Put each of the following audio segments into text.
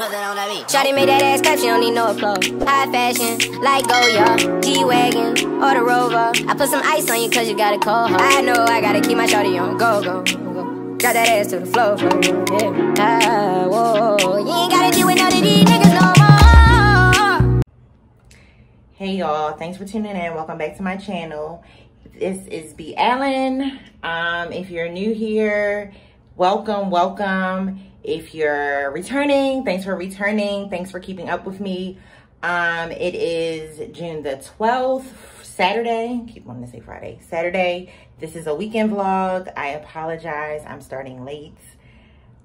Shawty made that ass clap, she don't need no applause. High fashion, like Goya, G-Wagon, or the Rover. I put some ice on you cause you got a cold heart. I know I gotta keep my shawty on go, go, go. Drop that ass to the floor, floor, yeah. Ah, whoa, you ain't gotta deal with none of these niggas no more. Hey y'all, thanks for tuning in. Welcome back to my channel. This is B Allyn. Um, if you're new here, welcome, welcome. If you're returning, thanks for returning. Thanks for keeping up with me. Um, it is June the 12th, Saturday. Keep wanting to say Friday. Saturday. This is a weekend vlog. I apologize. I'm starting late.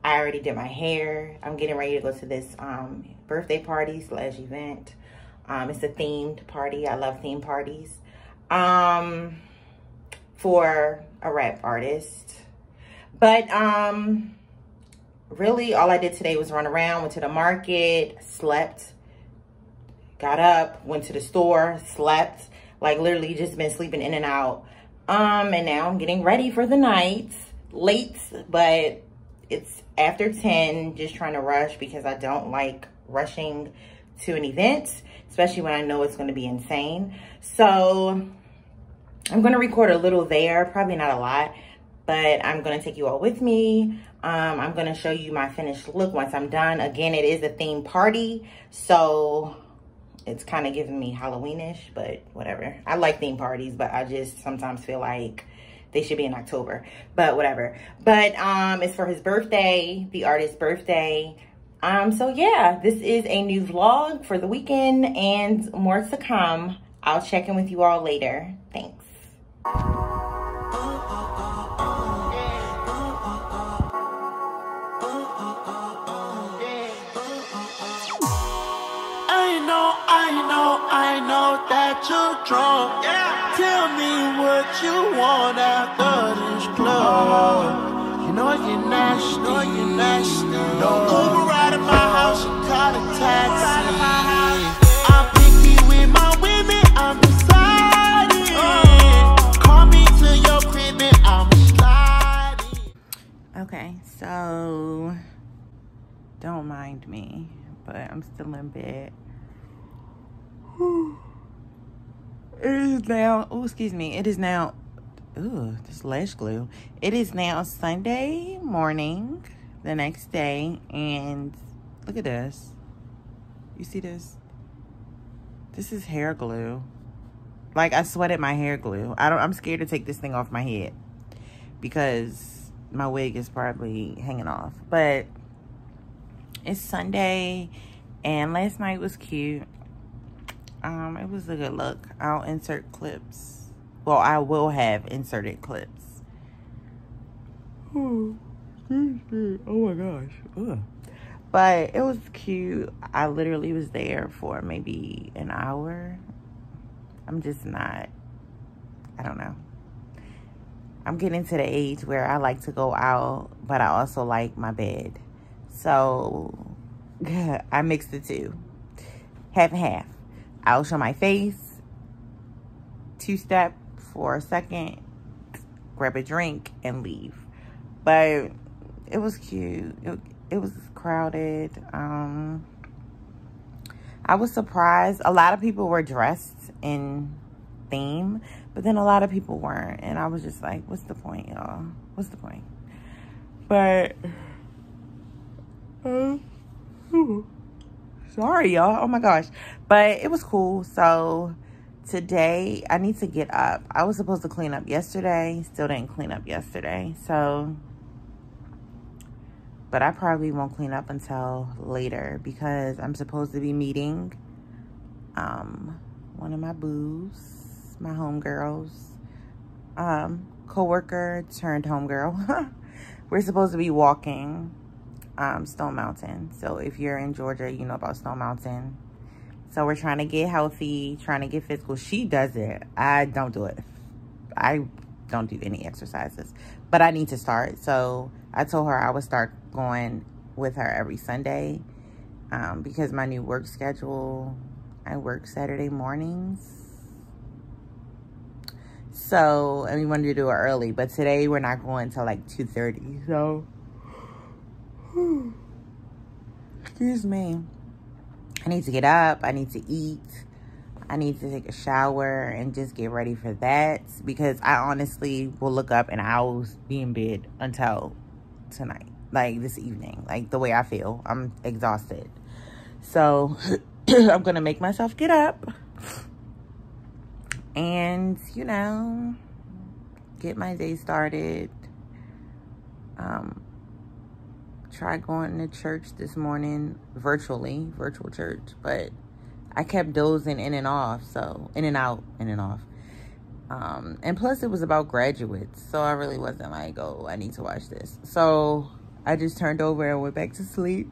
I already did my hair. I'm getting ready to go to this um, birthday party slash event. Um, it's a themed party. I love theme parties. Um, for a rap artist. But um, really all I did today was run around, went to the market, slept, got up, went to the store, slept, like literally just been sleeping in and out. Um, and now I'm getting ready for the night, late, but it's after 10, just trying to rush because I don't like rushing to an event, especially when I know it's going to be insane. So I'm going to record a little there, probably not a lot, but I'm going to take you all with me. Um, I'm going to show you my finished look once I'm done. Again, it is a theme party, so it's kind of giving me Halloweenish, but whatever. I like theme parties, but I just sometimes feel like they should be in October, but whatever. But um, it's for his birthday, the artist's birthday. Um, so yeah, this is a new vlog for the weekend and more to come. I'll check in with you all later. Thanks. I know that you're drunk. Yeah. Tell me what you want after this club. You know you're nasty, know you're nasty. No Uber out of my house, you call a taxi. I'm picky with my women, I'm deciding. Oh. Call me to your crib and I'm sliding. Okay, so don't mind me, but I'm still in bed. It is now, oh, excuse me, it is now, ooh, this lash glue. It is now Sunday morning, the next day, and look at this. You see this? This is hair glue. Like, I sweated my hair glue. I don't, I'm scared to take this thing off my head because my wig is probably hanging off. But it's Sunday, and last night was cute. Um, it was a good look. I'll insert clips. Well, I will have inserted clips. Oh, my gosh. Ugh. But it was cute. I literally was there for maybe an hour. I'm just not, I don't know. I'm getting to the age where I like to go out, but I also like my bed. So I mix the two. Half and half. I'll show my face, two step for a second, grab a drink, and leave. But it was cute. It, it was crowded. Um, I was surprised. A lot of people were dressed in theme, but then a lot of people weren't. And I was just like, what's the point, y'all? What's the point? But, uh, sorry, y'all. Oh my gosh. But it was cool. So today I need to get up. I was supposed to clean up yesterday. Still didn't clean up yesterday. So, but I probably won't clean up until later because I'm supposed to be meeting um, one of my boos, my homegirls, um, co-worker turned homegirl. We're supposed to be walking um, Stone Mountain. So if you're in Georgia, you know about Stone Mountain. So we're trying to get healthy, trying to get physical. She does it. I don't do it. I don't do any exercises. But I need to start. So I told her I would start going with her every Sunday. Um, because my new work schedule, I work Saturday mornings. So, and we wanted to do it early. But today we're not going until like 2.30. So... excuse me. I need to get up. I need to eat. I need to take a shower and just get ready for that because I honestly will look up and I'll be in bed until tonight, like this evening, like the way I feel. I'm exhausted. So I'm going to make myself get up and, you know, get my day started. Um, try going to church this morning virtually, virtual church, but I kept dozing in and off, so in and out, in and off. Um, and plus it was about graduates, so I really wasn't like, oh, I need to watch this. So I just turned over and went back to sleep.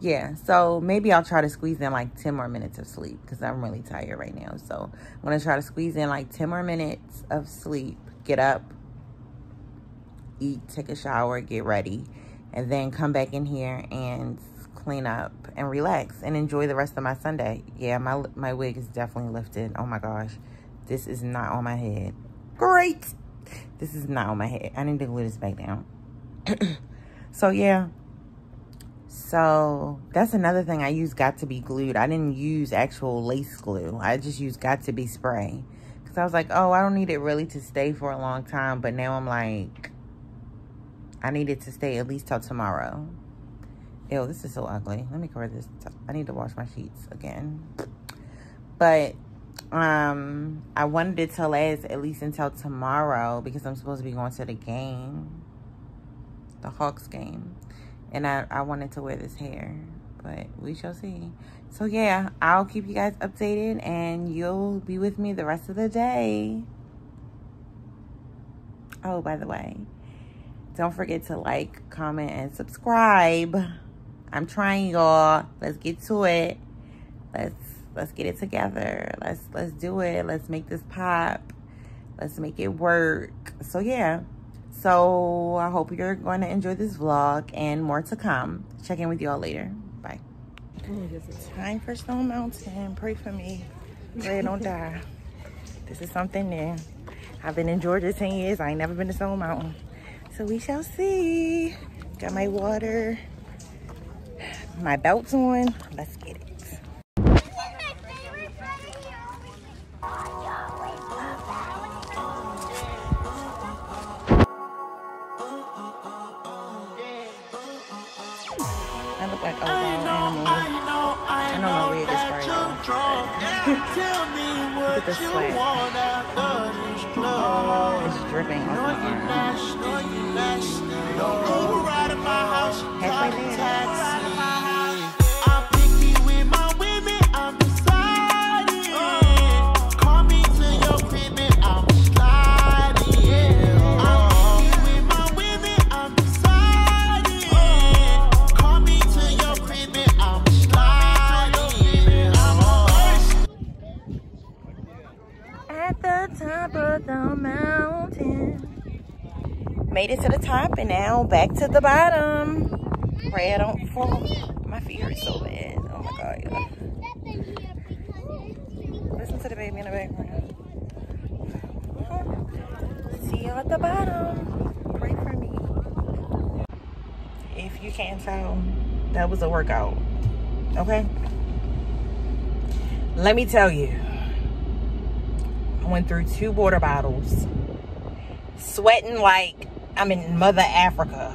yeah, so maybe I'll try to squeeze in like 10 more minutes of sleep because I'm really tired right now. So I'm going to try to squeeze in like 10 more minutes of sleep, get up, eat, take a shower, get ready, and then come back in here and clean up and relax and enjoy the rest of my Sunday. Yeah, my, my wig is definitely lifted. Oh my gosh. This is not on my head. Great. This is not on my head. I need to glue this back down. so yeah. So that's another thing I use Got2b glued. I didn't use actual lace glue. I just used Got2b spray. Because I was like, oh, I don't need it really to stay for a long time. But now I'm like, I needed to stay at least till tomorrow. Ew, this is so ugly. Let me cover this. I need to wash my sheets again. But um, I wanted it to last at least until tomorrow because I'm supposed to be going to the game. The Hawks game. And I, I wanted to wear this hair. But we shall see. So yeah, I'll keep you guys updated and you'll be with me the rest of the day. Oh, by the way, don't forget to like, comment, and subscribe. I'm trying, y'all. Let's get to it. Let's let's get it together. Let's let's do it. Let's make this pop. Let's make it work. So yeah. So I hope you're going to enjoy this vlog and more to come. Check in with y'all later. Bye. Time for Stone Mountain. Pray for me. Pray I don't die. This is something new. I've been in Georgia 10 years. I ain't never been to Stone Mountain. So we shall see. Got my water, my belts on. Let's get it. Back to the bottom. Pray I don't fall. My feet hurt so bad. Oh my God, y'all. Listen to the baby in the background. See you at the bottom. Pray for me. If you can't tell, that was a workout. Okay? Let me tell you. I went through two water bottles. Sweating like I'm in Mother Africa.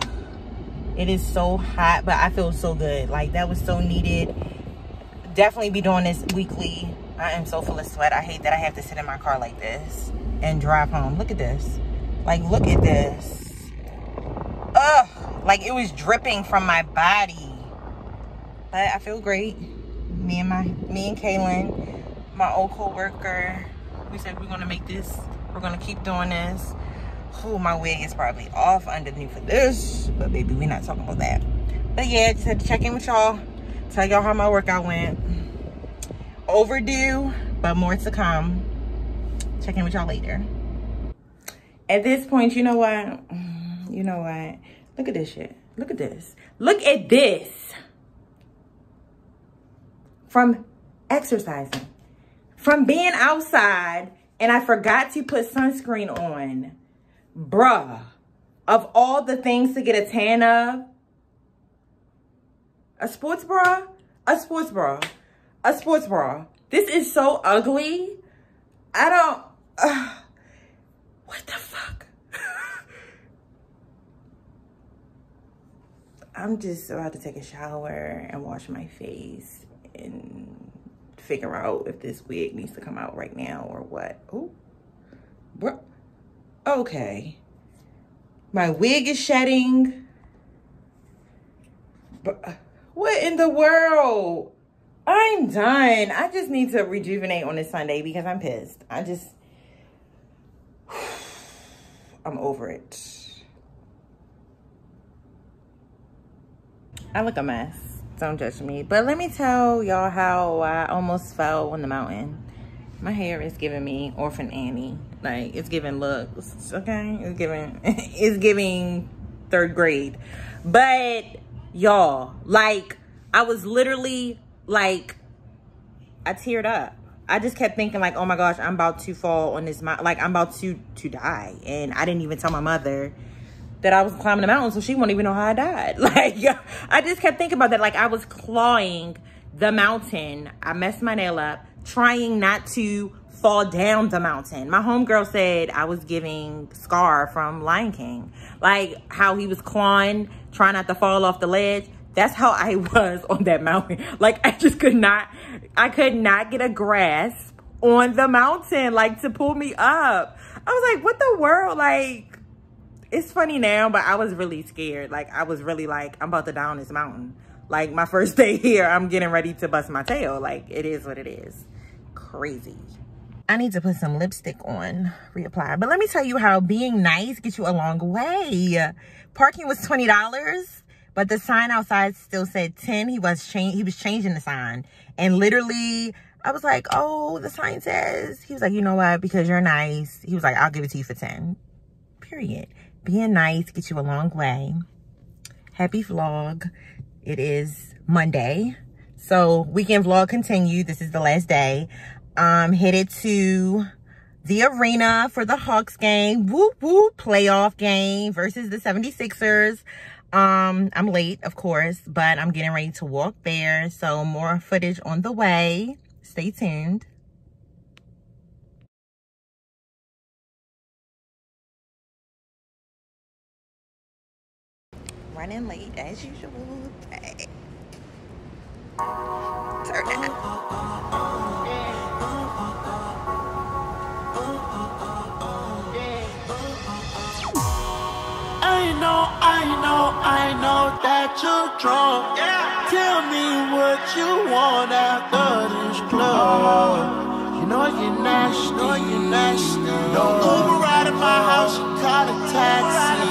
It is so hot, but I feel so good. Like, that was so needed. Definitely be doing this weekly. I am so full of sweat. I hate that I have to sit in my car like this and drive home. Look at this. Like, look at this. Ugh. Like, it was dripping from my body. But I feel great. Me and my, me and Kaylin, my old co-worker, we said we're gonna make this, we're gonna keep doing this. Oh, my wig is probably off underneath of this, but baby, we're not talking about that. But yeah, just to check in with y'all, tell y'all how my workout went. Overdue, but more to come. Check in with y'all later. At this point, you know what? You know what? Look at this shit. Look at this. Look at this. From exercising from being outside and I forgot to put sunscreen on. Bruh, of all the things to get a tan of, a sports bra, a sports bra, a sports bra. This is so ugly. I don't, uh, what the fuck? I'm just about to take a shower and wash my face and figure out if this wig needs to come out right now or what. Oh, bro. Okay. My wig is shedding. But uh, what in the world? I'm done. I just need to rejuvenate on this Sunday because I'm pissed. I just, I'm over it. I look a mess. Don't judge me. But let me tell y'all how I almost fell on the mountain. My hair is giving me Orphan Annie. Like, it's giving looks, okay? It's giving, it's giving third grade. But, y'all, like, I was literally, like, I teared up. I just kept thinking like, oh my gosh, I'm about to fall on this mountain. Like, I'm about to, to die. And I didn't even tell my mother that I was climbing the mountain, so she won't even know how I died. Like, I just kept thinking about that. Like, I was clawing the mountain. I messed my nail up, trying not to fall down the mountain. My homegirl said I was giving Scar from Lion King. Like, how he was clawing, trying not to fall off the ledge. That's how I was on that mountain. Like, I just could not, I could not get a grasp on the mountain, like, to pull me up. I was like, what the world? Like, it's funny now, but I was really scared. Like, I was really like, I'm about to down this mountain. Like, my first day here, I'm getting ready to bust my tail. Like, it is what it is. Crazy. I need to put some lipstick on, reapply. But let me tell you how being nice gets you a long way. Parking was $20, but the sign outside still said 10. He was change he was changing the sign. And literally, I was like, oh, the sign says. He was like, you know what? Because you're nice. He was like, I'll give it to you for 10. Period being nice gets you a long way. Happy vlog. It is Monday. So weekend vlog continued. This is the last day. I'm headed to the arena for the Hawks game. Whoop whoop playoff game versus the 76ers. Um, I'm late, of course, but I'm getting ready to walk there. So more footage on the way. Stay tuned. running late as usual. Turn it. That you're drunk. Yeah. Tell me what you want after this club. You know you're nasty, you know you're nasty. Don't Uber right at my house, you call a taxi.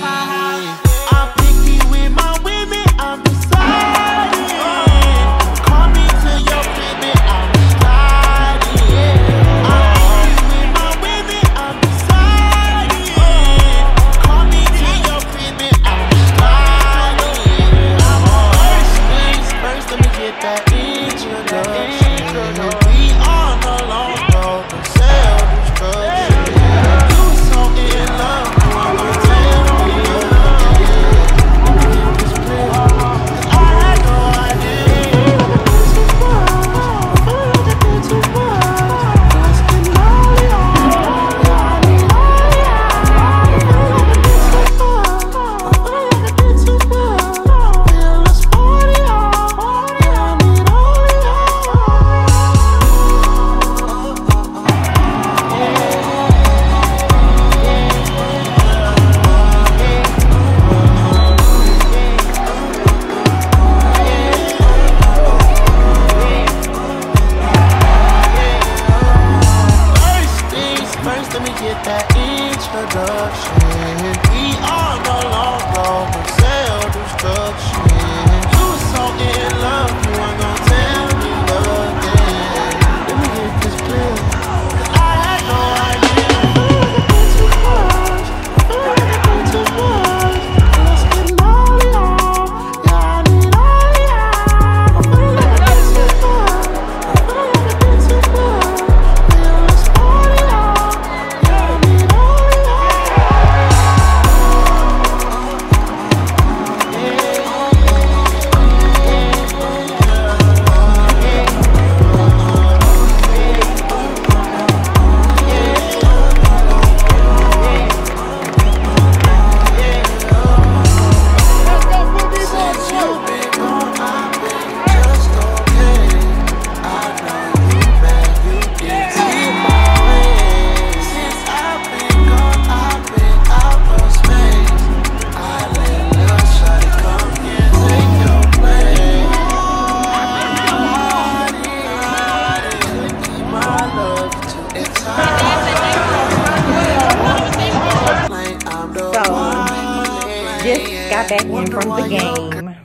The game.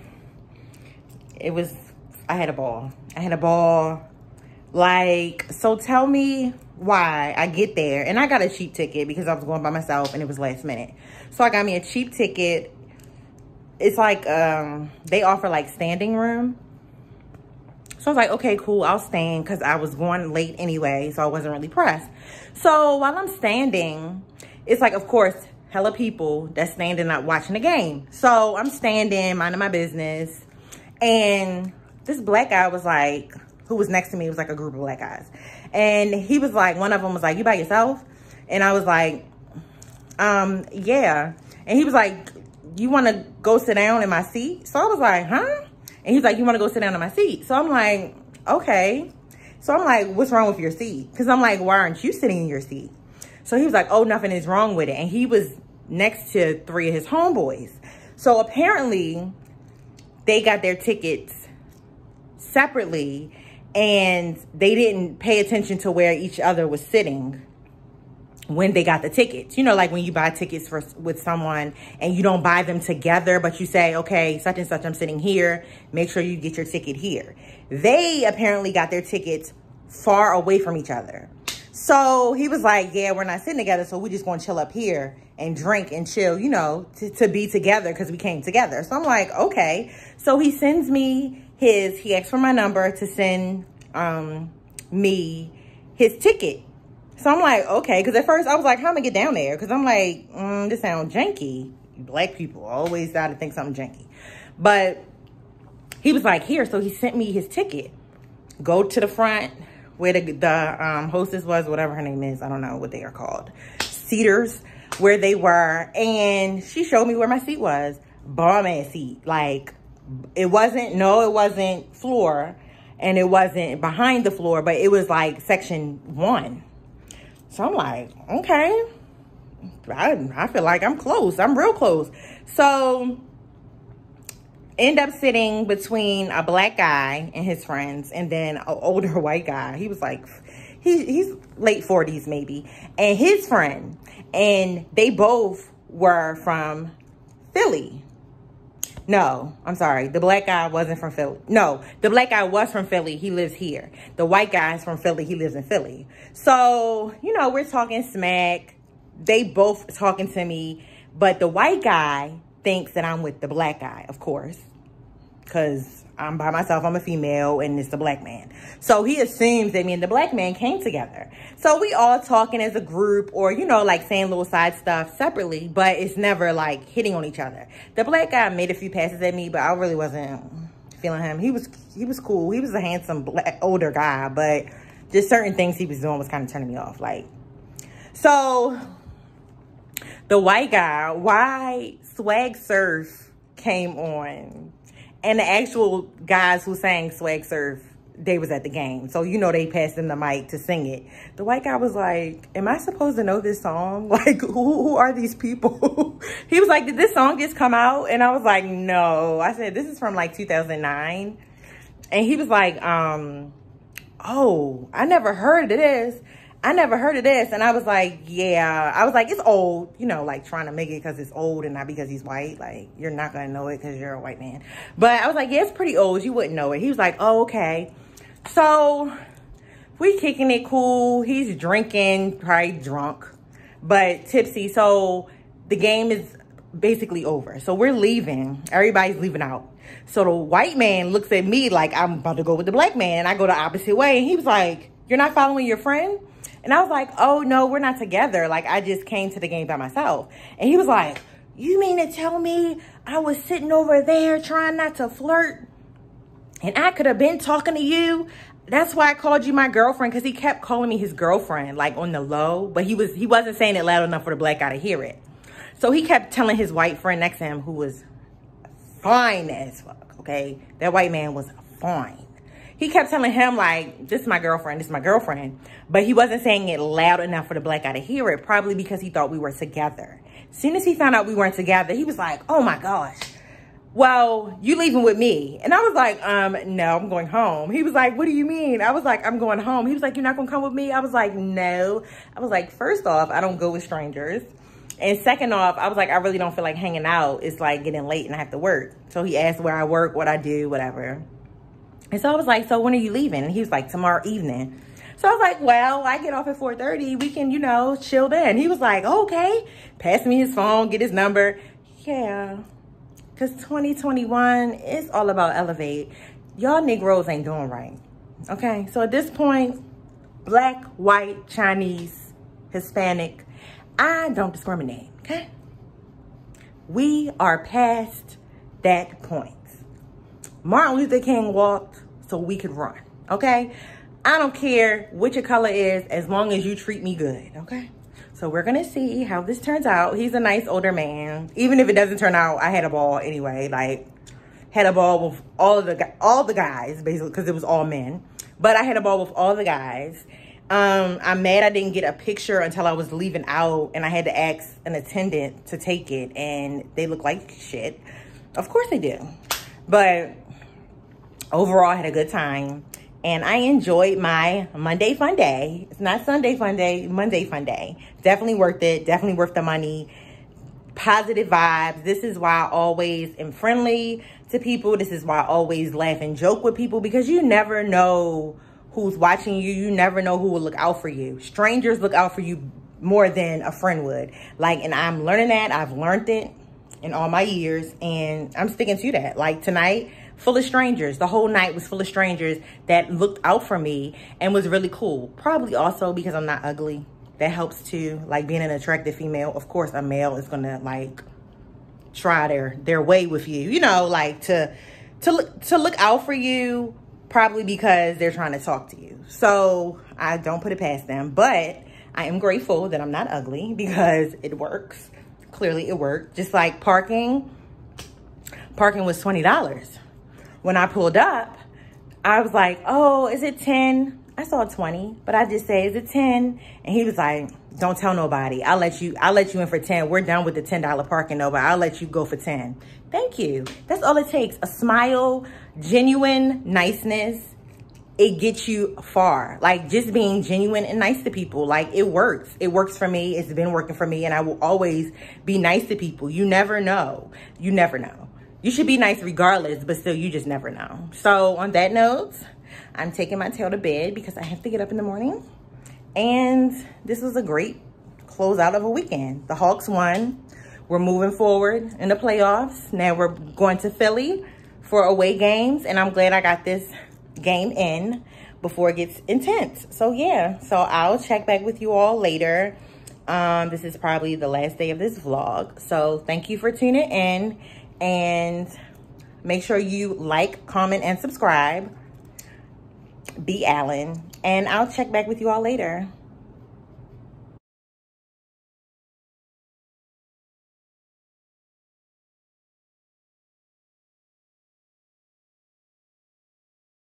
It was, I had a ball. I had a ball. Like, so tell me why I get there. And I got a cheap ticket because I was going by myself and it was last minute. So I got me a cheap ticket. It's like, um, they offer like standing room. So I was like, okay, cool, I'll stand because I was going late anyway, so I wasn't really pressed. So while I'm standing, it's like, of course, hella people that's standing up watching the game. So I'm standing, minding my business. And this black guy was like, who was next to me, was like a group of black guys. And he was like, one of them was like, you by yourself? And I was like, um, yeah. And he was like, you want to go sit down in my seat? So I was like, huh? And he's like, you want to go sit down in my seat? So I'm like, okay. So I'm like, what's wrong with your seat? Because I'm like, why aren't you sitting in your seat? So he was like, oh, nothing is wrong with it. And he was next to three of his homeboys. So apparently they got their tickets separately and they didn't pay attention to where each other was sitting when they got the tickets. You know, like when you buy tickets for with someone and you don't buy them together, but you say, okay, such and such, I'm sitting here. Make sure you get your ticket here. They apparently got their tickets far away from each other. So he was like, yeah, we're not sitting together, so we're just going to chill up here and drink and chill, you know, to, to be together because we came together. So I'm like, okay. So he sends me his, he asked for my number to send um, me his ticket. So I'm like, okay. Because at first I was like, how am I get down there? Because I'm like, mm, this sounds janky. Black people always got to think something janky. But he was like, here. So he sent me his ticket. Go to the front where the, the um, hostess was, whatever her name is. I don't know what they are called. Cedars, where they were. And she showed me where my seat was. Bomb ass seat. Like, it wasn't, no, it wasn't floor. And it wasn't behind the floor, but it was like section one. So I'm like, okay. I, I feel like I'm close. I'm real close. So end up sitting between a black guy and his friends and then an older white guy. He was like, he, he's late 40s maybe. And his friend. And they both were from Philly. No, I'm sorry. The black guy wasn't from Philly. No, the black guy was from Philly. He lives here. The white guy is from Philly. He lives in Philly. So, you know, we're talking smack. They both talking to me. But the white guy thinks that I'm with the black guy, of course. Because I'm by myself, I'm a female, and it's the black man. So he assumes that me and the black man came together. So we all talking as a group or, you know, like saying little side stuff separately, but it's never like hitting on each other. The black guy made a few passes at me, but I really wasn't feeling him. He was he was cool. He was a handsome black older guy, but just certain things he was doing was kind of turning me off. Like, so the white guy, why Swag Surf came on and the actual guys who sang Swag Surf, they was at the game. So, you know, they passed him the mic to sing it. The white guy was like, am I supposed to know this song? Like, who, who are these people? he was like, did this song just come out? And I was like, no. I said, this is from like 2009. And he was like, um, oh, I never heard of this. I never heard of this. And I was like, yeah. I was like, it's old, you know, like trying to make it because it's old and not because he's white. Like, you're not going to know it because you're a white man. But I was like, yeah, it's pretty old. You wouldn't know it. He was like, oh, okay. So we kicking it cool. He's drinking, probably drunk, but tipsy. So the game is basically over. So we're leaving. Everybody's leaving out. So the white man looks at me like I'm about to go with the black man. And I go the opposite way. And he was like, you're not following your friend? And I was like, oh, no, we're not together. Like, I just came to the game by myself. And he was like, you mean to tell me I was sitting over there trying not to flirt? And I could have been talking to you. That's why I called you my girlfriend because he kept calling me his girlfriend, like on the low. But he was he wasn't saying it loud enough for the black guy to hear it. So he kept telling his white friend next to him, who was fine as fuck, okay? That white man was fine he kept telling him like, this is my girlfriend, this is my girlfriend. But he wasn't saying it loud enough for the black guy to hear it, probably because he thought we were together. As soon as he found out we weren't together, he was like, oh my gosh, well, you leaving with me. And I was like, um, no, I'm going home. He was like, what do you mean? I was like, I'm going home. He was like, you're not going to come with me? I was like, no. I was like, first off, I don't go with strangers. And second off, I was like, I really don't feel like hanging out. It's like getting late and I have to work. So he asked where I work, what I do, whatever. And so I was like, so when are you leaving? And he was like, tomorrow evening. So I was like, well, I get off at 4.30. We can, you know, chill then. He was like, okay. Pass me his phone, get his number. Yeah. Because 2021 is all about elevate. Y'all Negroes ain't doing right. Okay. So at this point, black, white, Chinese, Hispanic, I don't discriminate. Okay. We are past that point. Martin Luther King walked so we could run. Okay. I don't care what your color is as long as you treat me good. Okay. So we're to see how this turns out. He's a nice older man. Even if it doesn't turn out, I had a ball anyway. Like, had a ball with all of the all the guys, basically, because it was all men. But I had a ball with all the guys. Um, I'm mad I didn't get a picture until I was leaving out, and I had to ask an attendant to take it, and they look like shit. Of course they do. But overall, I had a good time and I enjoyed my Monday fun day. It's not Sunday fun day, Monday fun day. Definitely worth it. Definitely worth the money. Positive vibes. This is why I always am friendly to people. This is why I always laugh and joke with people because you never know who's watching you. You never know who will look out for you. Strangers look out for you more than a friend would. Like, and I'm learning that. I've learned it in all my years and I'm sticking to that. Like tonight, full of strangers. The whole night was full of strangers that looked out for me and was really cool. Probably also because I'm not ugly. That helps too. Like being an attractive female. Of course, a male is gonna like try their their way with you. You know, like to to look to look out for you. Probably because they're trying to talk to you. So I don't put it past them. But I am grateful that I'm not ugly because it works. Clearly it worked. Just like parking. Parking was $20 when I pulled up, I was like, oh, is it 10? I saw 20, but I just say, is it 10? And he was like, don't tell nobody. I'll let you, I'll let you in for 10. We're done with the $10 parking over. I'll let you go for 10. Thank you. That's all it takes. A smile, genuine niceness. It gets you far. Like just being genuine and nice to people. Like it works. It works for me. It's been working for me and I will always be nice to people. You never know. You never know you should be nice regardless, but still, you just never know. So on that note, I'm taking my tail to bed because I have to get up in the morning. And this was a great closeout of a weekend. The Hawks won. We're moving forward in the playoffs. Now we're going to Philly for away games. And I'm glad I got this game in before it gets intense. So yeah, so I'll check back with you all later. Um, this is probably the last day of this vlog. So thank you for tuning in and make sure you like, comment, and subscribe. B Allyn. And I'll check back with you all later.